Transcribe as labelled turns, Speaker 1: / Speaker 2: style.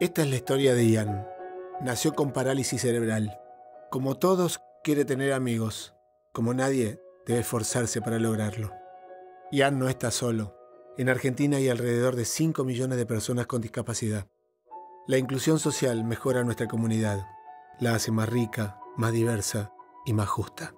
Speaker 1: Esta es la historia de Ian. Nació con parálisis cerebral. Como todos, quiere tener amigos. Como nadie, debe esforzarse para lograrlo. Ian no está solo. En Argentina hay alrededor de 5 millones de personas con discapacidad. La inclusión social mejora nuestra comunidad. La hace más rica, más diversa y más justa.